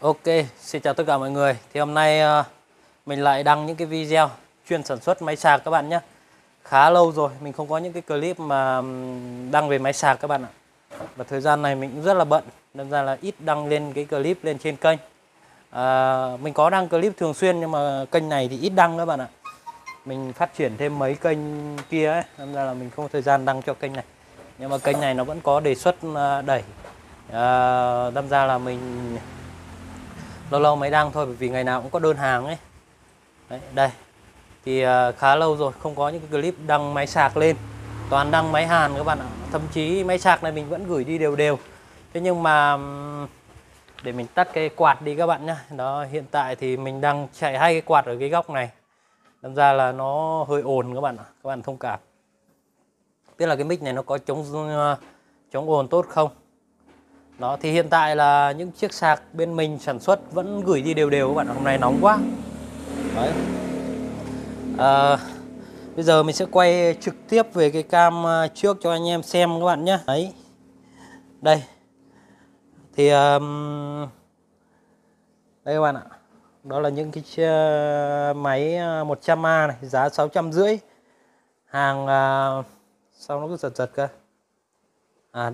Ok, xin chào tất cả mọi người. Thì hôm nay ờ, mình lại đăng những cái video chuyên sản xuất máy sạc các bạn nhé. Khá lâu rồi mình không có những cái clip mà đăng về máy sạc các bạn ạ. Và thời gian này mình cũng rất là bận, nên ra là ít đăng lên cái clip lên trên kênh. À, mình có đăng clip thường xuyên nhưng mà kênh này thì ít đăng các bạn ạ. Mình phát triển thêm mấy kênh kia ấy, nên ra là mình không có thời gian đăng cho kênh này. Nhưng mà kênh này nó vẫn có đề xuất ờ, đẩy. À, đâm ra là mình lâu lâu mới đăng thôi bởi vì ngày nào cũng có đơn hàng ấy. Đấy, đây. Thì à, khá lâu rồi không có những cái clip đăng máy sạc lên. Toàn đăng máy hàn các bạn ạ. Thậm chí máy sạc này mình vẫn gửi đi đều đều. Thế nhưng mà để mình tắt cái quạt đi các bạn nhá. Đó hiện tại thì mình đang chạy hai cái quạt ở cái góc này. Làm ra là nó hơi ồn các bạn ạ. Các bạn thông cảm. Biết là cái mic này nó có chống à, chống ồn tốt không? Đó thì hiện tại là những chiếc sạc bên mình sản xuất vẫn gửi đi đều đều các bạn hôm nay nóng quá. Đấy. À, bây giờ mình sẽ quay trực tiếp về cái cam ờ, trước cho anh em xem các bạn nhé. Đấy. Đây. Thì um, đây các bạn ạ. Đó là những cái ờ, máy 100A này giá 650 hàng uh, sao nó cứ giật giật cơ? À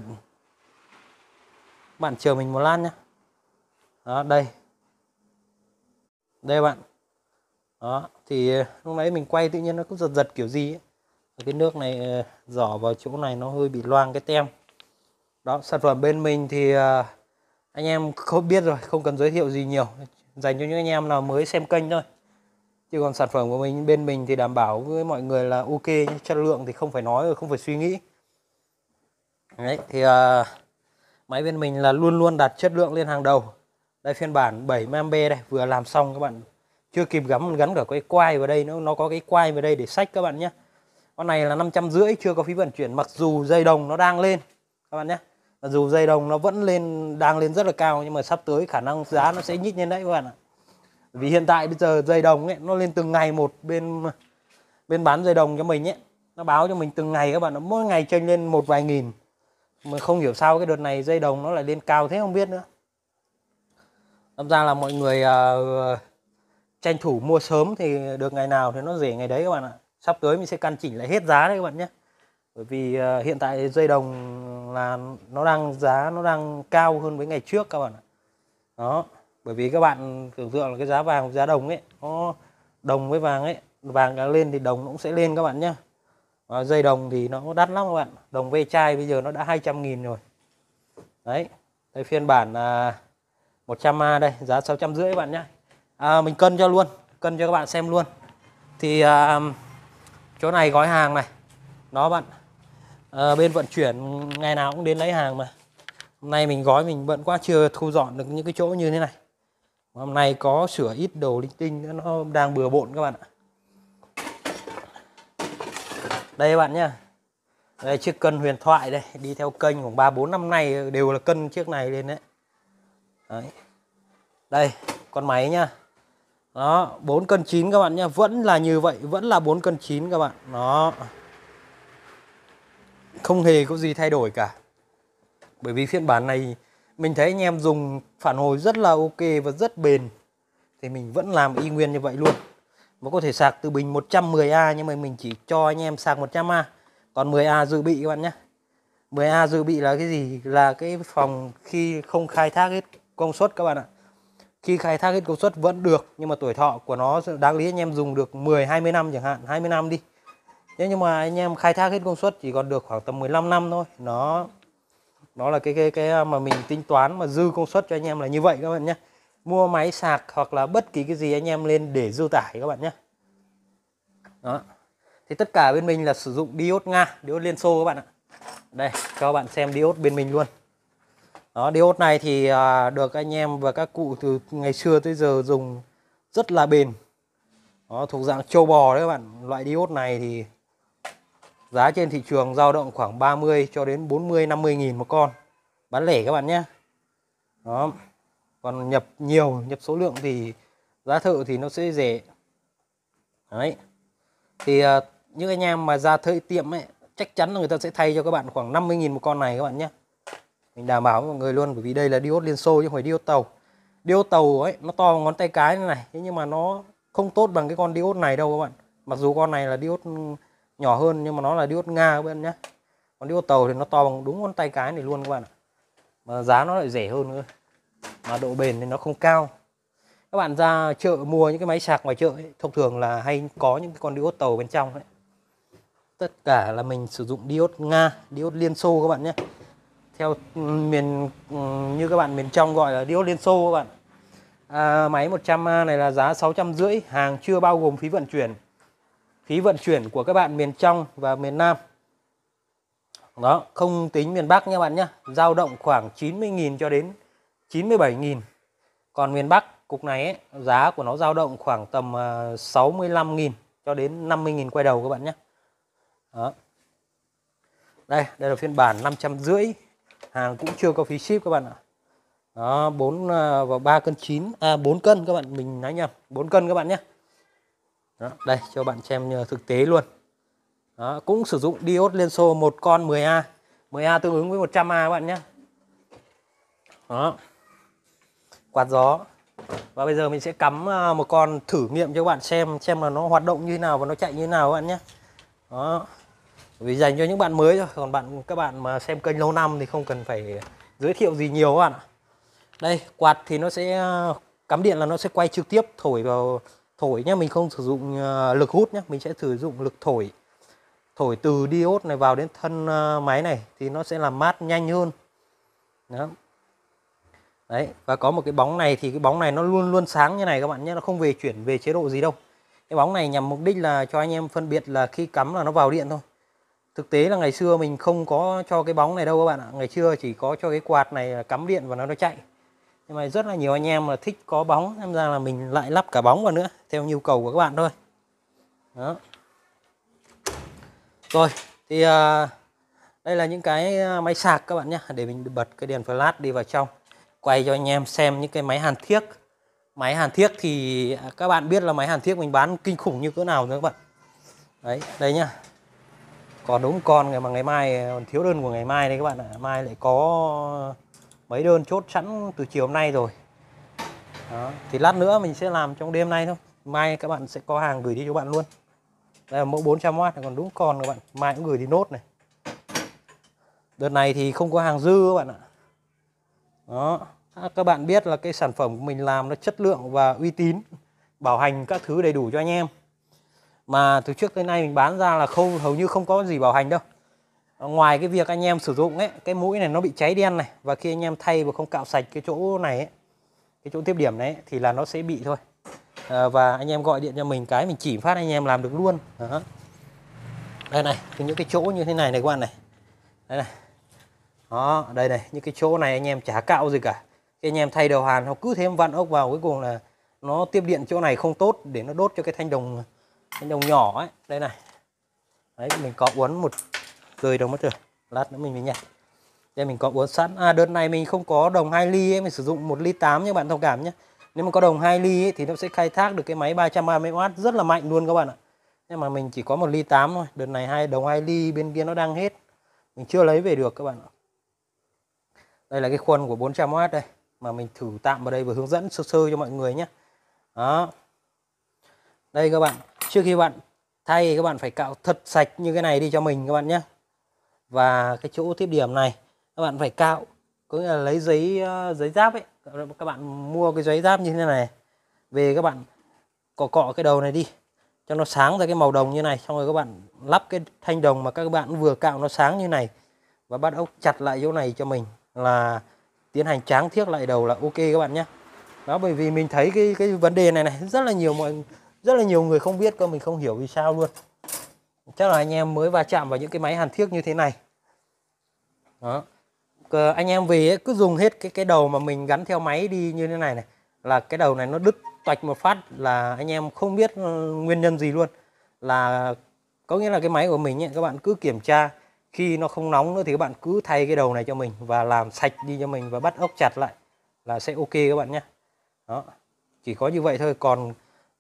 bạn chờ mình một lát nhé đó đây. Đây bạn. Đó thì ờ, lúc nãy mình quay tự nhiên nó cứ giật giật kiểu gì ấy. cái nước này ờ, giỏ vào chỗ này nó hơi bị loang cái tem. Đó sản phẩm bên mình thì ờ, anh em không biết rồi không cần giới thiệu gì nhiều. Dành cho những anh em nào mới xem kênh thôi. Chứ còn sản phẩm của mình bên mình thì đảm bảo với mọi người là ok chất lượng thì không phải nói rồi không phải suy nghĩ. Đấy thì uh, Máy bên mình là luôn luôn đặt chất lượng lên hàng đầu. Đây phiên bản 70 đây, vừa làm xong các bạn. Chưa kịp gắn gắn cả cái quai vào đây, nó nó có cái quai vào đây để sách các bạn nhé. Con này là 550 chưa có phí vận chuyển mặc dù dây đồng nó đang lên các bạn nhé. Mặc dù dây đồng nó vẫn lên đang lên rất là cao nhưng mà sắp tới khả năng giá nó sẽ nhích lên đấy các bạn ạ. Vì hiện tại bây giờ dây đồng ấy nó lên từng ngày một bên bên bán dây đồng cho mình ấy. Nó báo cho mình từng ngày các bạn, nó mỗi ngày chênh lên một vài nghìn mà không hiểu sao cái đợt này dây đồng nó lại lên cao thế không biết nữa. Đâm ra là mọi người uh, tranh thủ mua sớm thì được ngày nào thì nó rẻ ngày đấy các bạn ạ. Sắp tới mình sẽ căn chỉnh lại hết giá đấy các bạn nhé. Bởi vì uh, hiện tại dây đồng là nó đang giá nó đang cao hơn với ngày trước các bạn ạ. Đó bởi vì các bạn tưởng tượng là cái giá vàng giá đồng ấy nó đồng với vàng ấy vàng càng lên thì đồng nó cũng sẽ lên các bạn nhé và dây đồng thì nó đắt lắm các bạn. Đồng ve chai bây giờ nó đã 200 nghìn rồi. Đấy đây phiên bản à, 100A đây giá 650 các bạn nhé à, mình cân cho luôn cân cho các bạn xem luôn. Thì à, chỗ này gói hàng này. Nó bạn. À, bên vận chuyển ngày nào cũng đến lấy hàng mà. Hôm nay mình gói mình bận quá chưa thu dọn được những cái chỗ như thế này. Hôm nay có sửa ít đồ linh tinh nữa nó đang bừa bộn các bạn ạ đây các bạn nhá. Đây, chiếc cân huyền thoại đây, đi theo kênh khoảng 3 4 năm nay đều là cân chiếc này lên đấy. đấy. Đây, con máy nhá. Đó 4 cân 9 các bạn nhá. Vẫn là như vậy, vẫn là 4 cân 9 các bạn. Nó không hề có gì thay đổi cả. Bởi vì phiên bản này, mình thấy anh em dùng phản hồi rất là ok và rất bền. Thì mình vẫn làm y nguyên như vậy luôn mà có thể sạc từ bình 110A nhưng mà mình chỉ cho anh em sạc 100A còn 10A dự bị các bạn nhé. 10A dự bị là cái gì? Là cái phòng khi không khai thác hết công suất các bạn ạ. Khi khai thác hết công suất vẫn được, nhưng mà tuổi thọ của nó đáng lý anh em dùng được 10 20 năm chẳng hạn 20 năm đi. Thế nhưng mà anh em khai thác hết công suất chỉ còn được khoảng tầm 15 năm thôi. Nó nó là cái cái cái mà mình tính toán mà dư công suất cho anh em là như vậy các bạn nhé mua máy sạc hoặc là bất kỳ cái gì anh em lên để dư tải các bạn nhé. Đó. Thì tất cả bên mình là sử dụng diode nga diode liên xô các bạn ạ. Đây cho các bạn xem diode bên mình luôn. Đó diode này thì à, được anh em và các cụ từ ngày xưa tới giờ dùng rất là bền. Đó thuộc dạng châu bò đấy các bạn. Loại diode này thì giá trên thị trường dao động khoảng 30 cho đến 40 50 nghìn một con. Bán lẻ các bạn nhé. Đó còn nhập nhiều nhập số lượng thì giá thợ thì nó sẽ rẻ. Đấy. Thì uh, những anh em mà ra thợ tiệm ấy chắc chắn là người ta sẽ thay cho các bạn khoảng 50.000 một con này các bạn nhé. Mình đảm bảo với mọi người luôn bởi vì đây là diode liên xô chứ không phải diode tàu. Diode tàu ấy nó to bằng ngón tay cái này thế nhưng mà nó không tốt bằng cái con diode này đâu các bạn. Mặc dù con này là diode nhỏ hơn nhưng mà nó là diode nga các bạn nhé. Còn diode tàu thì nó to bằng đúng ngón tay cái này luôn các bạn ạ. Mà giá nó lại rẻ hơn nữa mà độ bền thì nó không cao. Các bạn ra chợ mua những cái máy sạc ngoài chợ ấy, thông thường là hay có những cái con diode tàu bên trong ấy. tất cả là mình sử dụng diode nga diode liên xô các bạn nhé. Theo miền như các bạn miền trong gọi là diode liên xô các bạn. À, máy 100A này là giá 650 hàng chưa bao gồm phí vận chuyển. Phí vận chuyển của các bạn miền trong và miền Nam. Đó không tính miền Bắc nha bạn nhé. Dao động khoảng 90.000 cho đến 97.000 còn miền Bắc cục này ấy, giá của nó dao động khoảng tầm à, 65.000 cho đến 50.000 quay đầu các bạn nhé. Đó. đây đây là phiên bản 500 rưỡi. Hàng cũng chưa có phí ship các bạn ạ. Đó 4 à, và 3 cân 9 à 4 cân các bạn mình nói nhầm 4 cân các bạn nhé. Đó, đây cho bạn xem thực tế luôn. Đó, cũng sử dụng diode liên xô một con 10A 10A tương ứng với 100A các bạn nhé. Đó quạt gió. Và bây giờ mình sẽ cắm à, một con thử nghiệm cho các bạn xem xem là nó hoạt động như thế nào và nó chạy như thế nào các bạn nhé. Đó. Vì dành cho những bạn mới thôi, còn bạn, các bạn mà xem kênh lâu năm thì không cần phải giới thiệu gì nhiều các bạn ạ. Đây, quạt thì nó sẽ à, cắm điện là nó sẽ quay trực tiếp, thổi vào, thổi nhé mình không sử dụng à, lực hút nhé mình sẽ sử dụng lực thổi. Thổi từ diode này vào đến thân máy này thì nó sẽ làm mát nhanh hơn. Đó đấy và có một cái bóng này thì cái bóng này nó luôn luôn sáng như này các bạn nhé nó không về chuyển về chế độ gì đâu. Cái bóng này nhằm mục đích là cho anh em phân biệt là khi cắm là nó vào điện thôi. Thực tế là ngày xưa mình không có cho cái bóng này đâu các bạn ạ. Ngày xưa chỉ có cho cái quạt này cắm điện và nó nó chạy. Nhưng mà rất là nhiều anh em là thích có bóng em ra là mình lại lắp cả bóng vào nữa theo nhu cầu của các bạn thôi. Đó. Rồi thì uh, đây là những cái à, máy sạc các bạn nhé để mình bật cái đèn flash đi vào trong quay cho anh em xem những cái máy hàn thiếc máy hàn thiếc thì các bạn biết là máy hàn thiếc mình bán kinh khủng như cỡ nào nữa các bạn? Đấy, đây nhá. Còn đúng con ngày mà ngày mai, còn thiếu đơn của ngày mai đấy các bạn ạ. Mai lại có mấy đơn chốt sẵn từ chiều hôm nay rồi. Đó. thì lát nữa mình sẽ làm trong đêm nay thôi. Mai các bạn sẽ có hàng gửi đi cho bạn luôn. Đây là mẫu 400W còn đúng con các bạn. Mai cũng gửi đi nốt này. Đợt này thì không có hàng dư các bạn ạ đó. À, các bạn biết là cái sản phẩm của mình làm nó chất lượng và uy tín bảo hành các thứ đầy đủ cho anh em. Mà từ trước tới nay mình bán ra là không hầu như không có gì bảo hành đâu. Ngoài cái việc anh em sử dụng ấy cái mũi này nó bị cháy đen này và khi anh em thay và không cạo sạch cái chỗ này ấy, cái chỗ tiếp điểm này thì là nó sẽ bị thôi. À, và anh em gọi điện cho mình cái mình chỉ phát anh em làm được luôn. Đó. đây này những cái chỗ như thế này này các bạn này. Đây này đó đây này những cái chỗ này anh em chả cạo gì cả. Cái anh em thay đầu hàn họ cứ thêm vặn ốc vào cuối cùng là nó tiếp điện chỗ này không tốt để nó đốt cho cái thanh đồng thanh đồng nhỏ ấy. Đây này. Đấy mình có uốn một rơi đâu mất rồi. Lát nữa mình mới nhặt. Đây mình có uốn sẵn. À đợt này mình không có đồng 2 ly ấy, mình sử dụng một ly 8 nha bạn thông cảm nhé. Nếu mà có đồng 2 ly ấy, thì nó sẽ khai thác được cái máy 330W rất là mạnh luôn các bạn ạ. Nhưng mà mình chỉ có một ly 8 thôi. Đợt này hai đồng 2 ly bên kia nó đang hết. Mình chưa lấy về được các bạn ạ đây là cái khuôn của 400W đây, mà mình thử tạm vào đây và hướng dẫn sơ sơ cho mọi người nhé. Đó. Đây các bạn, trước khi bạn thay các bạn phải cạo thật sạch như cái này đi cho mình các bạn nhé. Và cái chỗ tiếp điểm này, các bạn phải cạo, có nghĩa là lấy giấy ờ, giấy giáp ấy. Các bạn mua cái giấy giáp như thế này, về các bạn cọ cọ cái đầu này đi, cho nó sáng ra cái màu đồng như này, xong rồi các bạn lắp cái thanh đồng mà các bạn vừa cạo nó sáng như này, và bắt ốc chặt lại chỗ này cho mình là tiến hành tráng thiếc lại đầu là ok các bạn nhé. Đó bởi vì mình thấy cái cái vấn đề này này rất là nhiều mọi rất là nhiều người không biết cơ mình không hiểu vì sao luôn. Chắc là anh em mới va chạm vào những cái máy hàn thiếc như thế này. Đó. Anh em về ấy, cứ dùng hết cái cái đầu mà mình gắn theo máy đi như thế này này là cái đầu này nó đứt toạch một phát là anh em không biết ừ, nguyên nhân gì luôn. Là có nghĩa là cái máy của mình ấy, các bạn cứ kiểm tra khi nó không nóng nữa thì các bạn cứ thay cái đầu này cho mình và làm sạch đi cho mình và bắt ốc chặt lại là sẽ ok các bạn nhé. Đó chỉ có như vậy thôi. Còn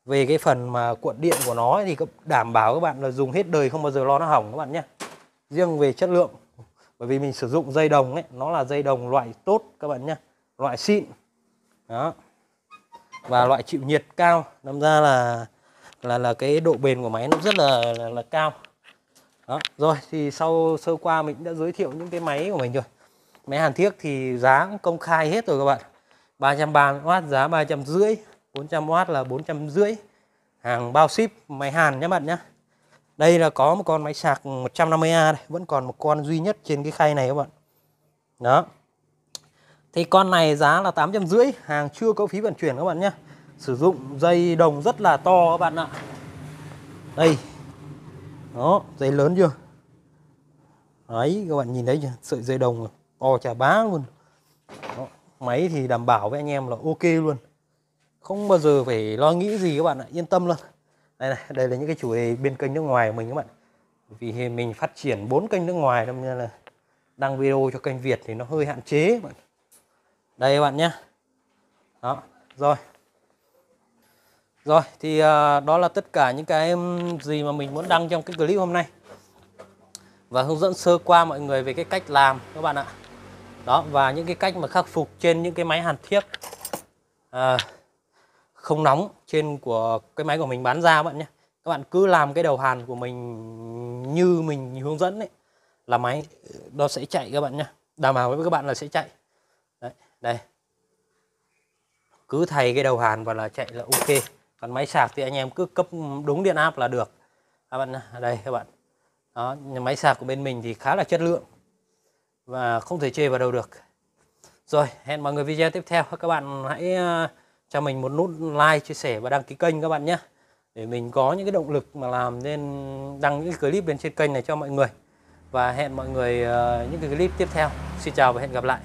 về cái phần mà cuộn điện của nó thì đảm bảo các bạn là dùng hết đời không bao giờ lo nó hỏng các bạn nhé. Riêng về chất lượng bởi vì mình sử dụng dây đồng ấy nó là dây đồng loại tốt các bạn nhé. Loại xịn. Đó. Và loại chịu nhiệt cao. Đâm ra là là là cái độ bền của máy nó rất là là, là cao đó, rồi thì sau, sơ qua mình đã giới thiệu những cái máy của mình rồi. Máy hàn thiếc thì giá cũng công khai hết rồi các bạn. 330W giá 350 400W là 450 hàng bao ship máy hàn nhé bạn nhé. Đây là có một con máy sạc 150A đây, vẫn còn một con duy nhất trên cái khay này các bạn. Đó. Thì con này giá là 850 hàng chưa có phí vận chuyển các bạn nhé. Sử dụng dây đồng rất là to các bạn ạ. Đây đó, dây lớn chưa? Đấy các bạn nhìn thấy chưa? Sợi dây đồng to chà bá luôn. Đó. máy thì đảm bảo với anh em là ok luôn. Không bao giờ phải lo nghĩ gì các bạn ạ, yên tâm luôn. Đây này, đây là những cái chủ đề bên kênh nước ngoài của mình các bạn. Vì mình phát triển bốn kênh nước ngoài, nên là đăng video cho kênh Việt thì nó hơi hạn chế các bạn. Đây các bạn nhé đó, rồi rồi thì uh, đó là tất cả những cái gì mà mình muốn đăng trong cái clip hôm nay. Và hướng dẫn sơ qua mọi người về cái cách làm các bạn ạ. Đó và những cái cách mà khắc phục trên những cái máy hàn thiếc à, không nóng trên của cái máy của mình bán ra các bạn nhé. Các bạn cứ làm cái đầu hàn của mình như mình hướng dẫn đấy là máy ờ, nó sẽ chạy các bạn nhé. Đảm bảo với các bạn là sẽ chạy. Đấy đây. Cứ thay cái đầu hàn và là chạy là ok còn máy sạc thì anh em cứ cấp đúng điện áp là được. Các bạn, đây các bạn. Đó, máy sạc của bên mình thì khá là chất lượng và không thể chê vào đâu được. Rồi, hẹn mọi người video tiếp theo. Các bạn hãy ờ, cho mình một nút like, chia sẻ và đăng ký kênh các bạn nhé, để mình có những cái động lực mà làm nên đăng những clip lên trên kênh này cho mọi người. Và hẹn mọi người ờ, những cái clip tiếp theo. Xin chào và hẹn gặp lại.